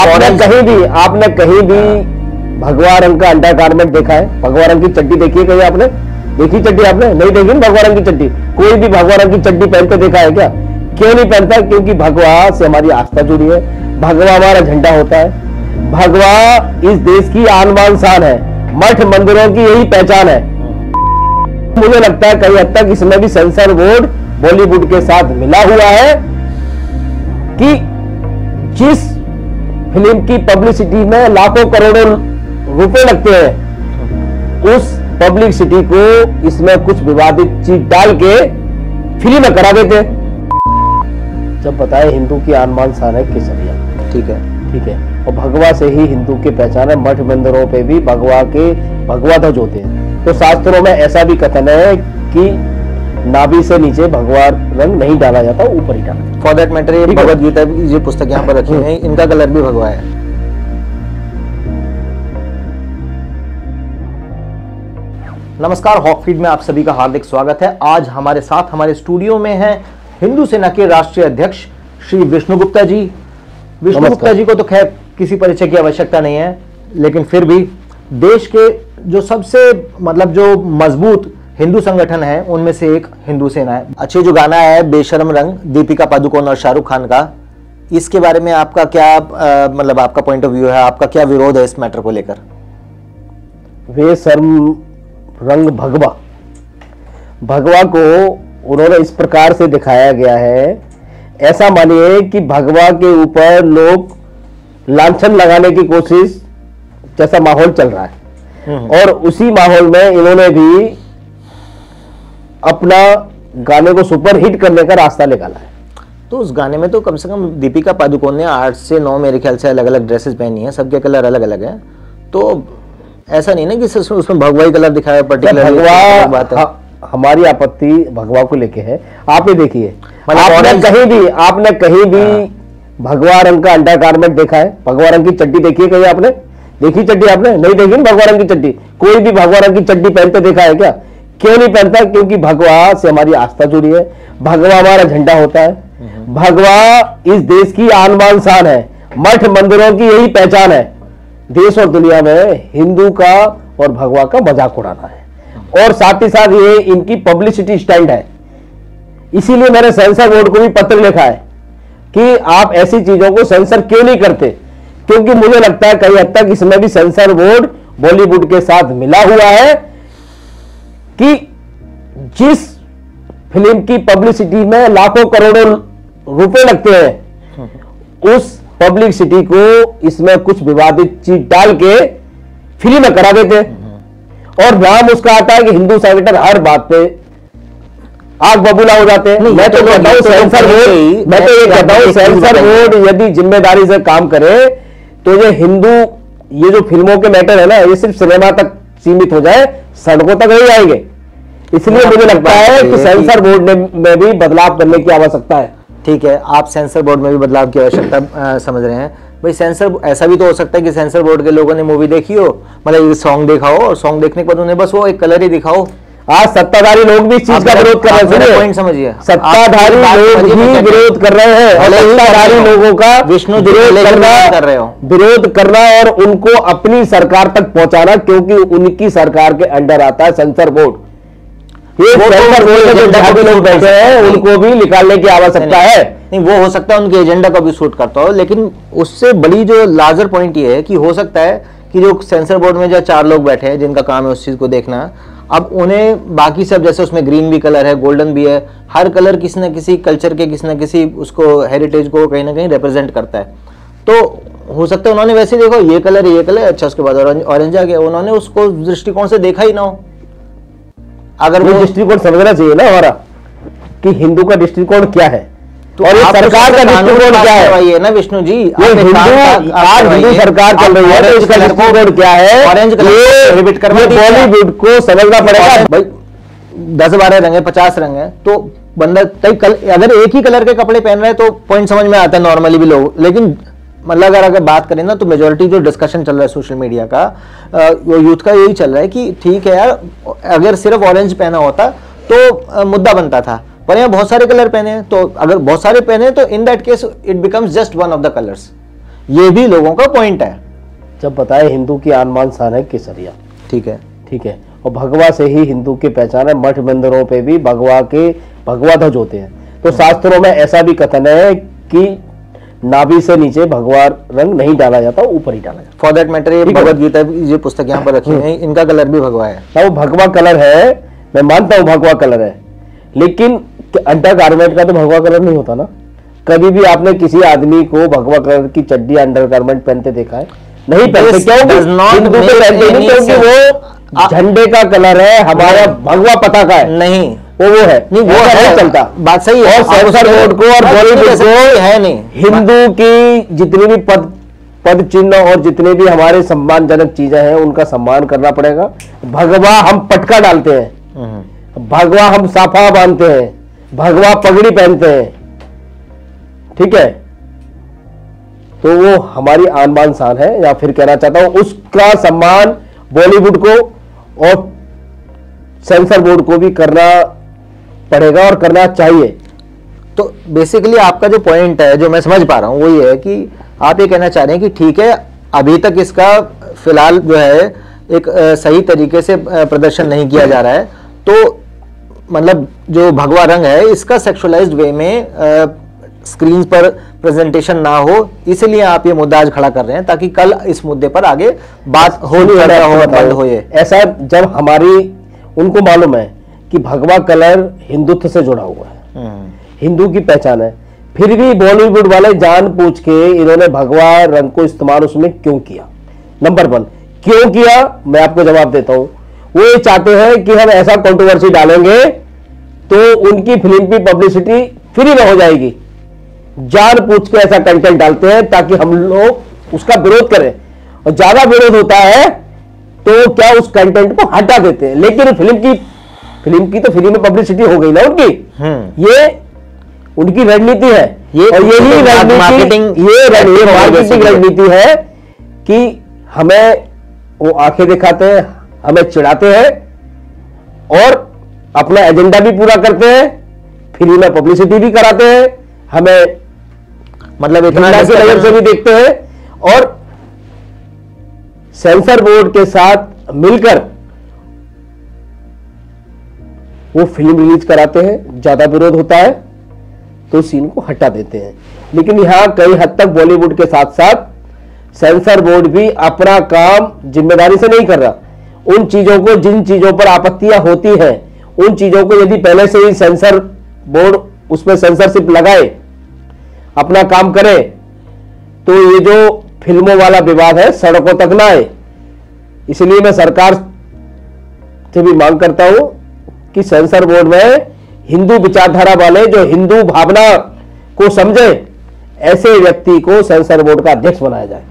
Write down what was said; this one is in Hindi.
आपने कहीं भी आपने कहीं भी भगवा रंग का अंडर गारमेंट देखा है? भगवा रंग की चड्डी देखी है कहीं आपने? देखी चड्डी आपने? नहीं देखी ना भगवा रंग की चड्डी? कोई भी भगवा रंग की चड्डी पहनते देखा है क्या? क्यों नहीं पहनता? क्योंकि भगवा से हमारी आस्था जुड़ी है। भगवा हमारा झंडा होता है। भगवा इस देश की आन बान शान है। मठ मंदिरों की यही पहचान है। मुझे लगता है कहीं हद तक इसमें भी सेंसर बोर्ड बॉलीवुड के साथ मिला हुआ है कि जिस फ़िल्म की पब्लिसिटी में लाखों करोड़ों रुपए लगते हैं। उस पब्लिसिटी को इसमें कुछ विवादित चीज़ डाल के फ्री में करा देते जब बताए हिंदू की आनमान शान है केसरिया। ठीक है। ठीक है। और भगवा से ही हिंदू की पहचान है मठ मंदिरों पे भी भगवा के भगवा ध्वज होते हैं। तो शास्त्रों में ऐसा भी कथन है कि नाभि से नीचे भगवा रंग नहीं डाला जाता ऊपर ही डाला फॉर दैट मैटर ये भगवत गीता की ये पुस्तक यहाँ पर रखी है इनका कलर भी भगवा है। नमस्कार हॉक फ़ीड में आप सभी का हार्दिक स्वागत है। आज हमारे साथ हमारे स्टूडियो में हैं हिंदू सेना के राष्ट्रीय अध्यक्ष श्री विष्णु गुप्ता जी। विष्णु गुप्ता जी को तो खैर किसी परिचय की आवश्यकता नहीं है लेकिन फिर भी देश के जो सबसे मतलब जो मज़बूत हिंदू संगठन है उनमें से एक हिंदू सेना है। अच्छे जो गाना है बेशरम रंग दीपिका पादुकोण और शाहरुख खान का इसके बारे में आपका क्या मतलब आपका पॉइंट ऑफ़ व्यू है? आपका क्या विरोध है इस मैटर को लेकर? वे शर्म रंग भगवा। भगवा को उन्होंने इस प्रकार से दिखाया गया है। ऐसा मानिए कि भगवा के ऊपर लोग लांछन लगाने की कोशिश जैसा माहौल चल रहा है। और उसी माहौल में इन्होंने भी अपना गाने को सुपर हिट करने का रास्ता निकाला है। तो उस गाने में तो कम से कम दीपिका पादुकोण ने आठ से नौ मेरे ख्याल से अलग अलग ड्रेसेस पहनी है सबके कलर अलग अलग है। तो ऐसा नहीं ना कि सिर्फ़ उसमें भगवाई कलर दिखाया पर्टिकुलर भगवा बात है। हमारी आपत्ति भगवा को लेके है। आप ये देखिए मतलब आपने कहीं भी आपने कहीं भी भगवा रंग का अंडर गारमेंट देखा है? भगवा रंग की चड्डी देखी है कहीं आपने? देखी चड्डी आपने? नहीं देखी ना भगवा रंग की चड्डी? कोई भी भगवा रंग की चड्डी पहनते देखा है क्या? क्यों नहीं पहनता क्योंकि भगवा से हमारी आस्था जुड़ी है। भगवा हमारा झंडा होता है। भगवा इस देश की आन बान शान है। मठ मंदिरों की यही पहचान है। देश और दुनिया में हिंदू का और भगवा का मज़ाक उड़ाना है। और साथ ही साथ ये इनकी पब्लिसिटी स्टैंड है। इसीलिए मैंने सेंसर बोर्ड को भी पत्र लिखा है कि आप ऐसी चीज़ों को सेंसर क्यों नहीं करते? क्योंकि मुझे लगता है कहीं हद तक इसमें भी सेंसर बोर्ड बॉलीवुड के साथ मिला हुआ है। कि जिस फ़िल्म की पब्लिसिटी में लाखों करोड़ों रुपए लगते हैं उस पब्लिसिटी को इसमें कुछ विवादित चीज़ डाल के फ्री में करा देते हैं। और नाम उसका आता है कि हिंदू संगठन हर बात पे आग बबूला हो जाते हैं। मैं तो तो कहता हूँ ये तो सेंसर ही- बोर्ड मैं तो ये कहता हूँ चीज़ सेंसर बोर्ड यदि ज़िम्मेदारी से काम करे तो ये हिंदू ये जो फ़िल्मों के मैटर है ना ये सिर्फ़ सिनेमा तक सीमित हो जाए सड़कों तक नहीं आएँगे। इसलिए मुझे लगता है कि सेंसर बोर्ड में भी बदलाव करने की आवश्यकता है। ठीक है आप सेंसर बोर्ड में भी बदलाव की आवश्यकता समझ रहे हैं। भाई सेंसर ऐसा भी तो हो सकता है कि सेंसर बोर्ड के लोगों ने मूवी देखी हो मतलब सॉन्ग देखा हो और सॉन्ग देखने के बाद उन्हें बस वो एक कलर ही दिखाओ। आज सत्ताधारी लोग भी इस चीज़ का विरोध कर रहे हैं समझिए। सत्ताधारी लोग ही विरोध कर रहे हैं और सत्ताधारी लोगों का विष्णु ही करना विरोध कर रहे हो। विरोध करना और उनको अपनी सरकार तक पहुंचाना क्योंकि उनकी सरकार के अंडर आता है सेंसर बोर्ड ये लोग बैठे हैं उनको भी निकालने की आवश्यकता है। नहीं वो हो सकता है उनके एजेंडा को भी सूट करता हो लेकिन उससे बड़ी जो लार्जर पॉइंट ये है कि हो सकता है कि जो सेंसर बोर्ड में जो चार लोग बैठे हैं जिनका काम है उस चीज़ को देखना अब उन्हें बाकी सब जैसे उसमें ग्रीन भी कलर है गोल्डन भी है हर कलर किसी न किसी कल्चर के किसी न किसी उसको हेरिटेज को कहीं ना कहीं रिप्रेजेंट करता है। तो हो सकता है उन्होंने वैसे देखो ये कलर ये कलर अच्छा उसके बाद ऑरेंज आ गया उन्होंने उसको दृष्टिकोण से देखा ही ना हो। अगर वो दृष्टिकोण समझना चाहिए ना हमारा कि हिंदू का दृष्टिकोण क्या है? तो और ये सरकार का दृष्टिकोण क्या है? ना विष्णु जी। ये हिंदू आज सरकार चल रही है इसका दृष्टिकोण क्या है? ऑरेंज। बॉलीवुड को समझना पड़ेगा। भाई दस बारह रंग है पचास रंग है तो बंदा कई कल अगर एक ही कलर के कपड़े पहन रहे हैं तो पॉइंट समझ में आता है नॉर्मली भी लोग। लेकिन मतलब अगर अगर बात करें ना तो मेजोरिटी जो डिस्कशन चल रहा है सोशल मीडिया का वो यूथ का यही चल रहा है कि ठीक है यार अगर सिर्फ़ ऑरेंज पहना होता तो मुद्दा बनता था। पर यहाँ बहुत सारे कलर पहने हैं तो अगर बहुत सारे पहने हैं तो in that case it becomes just one of the colours ये भी लोगों का पॉइंट है। जब बताए हिंदू की आनमान शान है केसरिया। ठीक है। ठीक है। और भगवा से ही हिंदू की पहचान है मठ मंदिरों पे भी भगवा के भगवा ध्वज होते हैं। तो शास्त्रों में ऐसा भी कथन है कि नाभि से नीचे भगवा रंग नहीं डाला जाता ऊपर ही डाला जाता। फॉर दैट मैटर ये भगवत गीता ये पुस्तक यहाँ पर रखी है इनका कलर भी भगवा है। वो भगवा कलर है मैं मानता हूँ भगवा कलर है। लेकिन अंडर गारमेंट का तो भगवा कलर नहीं होता ना। कभी भी आपने किसी आदमी को भगवा कलर की चड्डी अंडर गारमेंट पहनते देखा है? नहीं पहनते क्यों हिंदू तो पहनते नहीं क्योंकि वो झंडे का कलर है हमारा भगवा पता का है। नहीं। वो वो है। नहीं वो है चलता। बात सही है। और बोर्ड को और बॉलीवुड नहीं को है नहीं। हिंदू की जितनी भी पद पद चिन्ह और जितने भी हमारे सम्मानजनक चीज़ें हैं उनका सम्मान करना पड़ेगा। भगवा हम पटका डालते हैं। हम्म, भगवा हम साफा बांधते हैं। भगवा पगड़ी पहनते हैं। ठीक है? तो वो हमारी आन बान शान है। या फिर कहना चाहता हूँ उसका सम्मान बॉलीवुड को और सेंसर बोर्ड को भी करना पड़ेगा और करना चाहिए। तो बेसिकली आपका जो पॉइंट है जो मैं समझ पा रहा हूँ वो ये है कि आप ये कहना चाह रहे हैं कि ठीक है अभी तक इसका फ़िलहाल जो है एक सही तरीके से प्रदर्शन नहीं किया जा रहा है। तो मतलब जो भगवा रंग है इसका सेक्सुअलाइज्ड वे में स्क्रीन पर प्रेजेंटेशन ना हो इसलिए आप ये मुद्दा आज खड़ा कर रहे हैं ताकि कल इस मुद्दे पर आगे बात हो आपको हो बंद हो ये। ऐसा जब हमारी उनको मालूम है कि भगवा कलर हिंदुत्व से जुड़ा हुआ है। हम्म, हिंदू की पहचान है। फिर भी बॉलीवुड वाले जान पूछ के इन्होंने भगवा रंग को इस्तेमाल उसमें क्यों किया? नंबर वन क्यों किया? मैं आपको जवाब देता हूँ। वो ये चाहते हैं कि हम ऐसा कंट्रोवर्सी डालेंगे तो उनकी फ़िल्म की पब्लिसिटी फ्री में हो जाएगी। जान पूछ के ऐसा कंटेंट डालते हैं ताकि हम लोग उसका विरोध करें। और ज़्यादा विरोध होता है तो क्या उस कंटेंट को हटा देते हैं? लेकिन फ़िल्म की फ़िल्म की तो फ्री में पब्लिसिटी हो गई ना उनकी। हम्म। ये उनकी रणनीति है। ये और यही मार्क- रणनीति ये मार्केटिंग रणनीति है। कि हमें वो आँखें दिखाते हैं हमें चिढ़ाते हैं और अपना एजेंडा भी पूरा करते हैं फ्री में पब्लिसिटी भी कराते हैं हमें मतलब इतना की नज़र से भी देखते हैं और सेंसर बोर्ड के साथ मिलकर वो फ़िल्म रिलीज़ कराते हैं, ज़्यादा विरोध होता है तो सीन को हटा देते हैं। लेकिन यहाँ कई हद तक बॉलीवुड के साथ साथ सेंसर बोर्ड भी अपना काम ज़िम्मेदारी से नहीं कर रहा। उन चीज़ों को, जिन चीज़ों पर आपत्तियाँ होती हैं, उन चीज़ों को यदि पहले से ही सेंसर बोर्ड उसमें सेंसरशिप लगाए, अपना काम करे तो ये जो फ़िल्मों वाला विवाद है, सड़कों तक ना आए। इसलिए मैं सरकार से भी मांग करता हूँ कि सेंसर बोर्ड में हिंदू विचारधारा वाले जो हिंदू भावना को समझे, ऐसे व्यक्ति को सेंसर बोर्ड का अध्यक्ष बनाया जाए।